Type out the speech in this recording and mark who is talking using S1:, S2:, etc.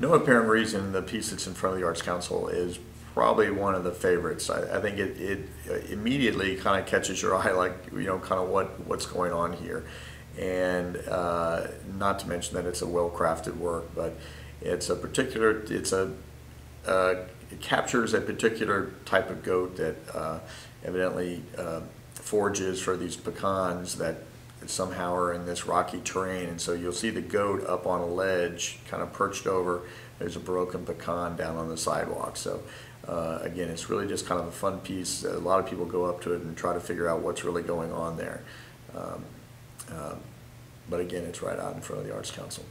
S1: no apparent reason, the piece that's in front of the Arts Council is probably one of the favorites. I, I think it, it immediately kind of catches your eye, like, you know, kind of what, what's going on here. And uh, not to mention that it's a well-crafted work, but it's a particular, it's a, uh, it captures a particular type of goat that uh, evidently uh, forages for these pecans that somehow are in this rocky terrain. And so you'll see the goat up on a ledge, kind of perched over. There's a broken pecan down on the sidewalk. So uh, again, it's really just kind of a fun piece. A lot of people go up to it and try to figure out what's really going on there. Um, um, but again, it's right out in front of the Arts Council.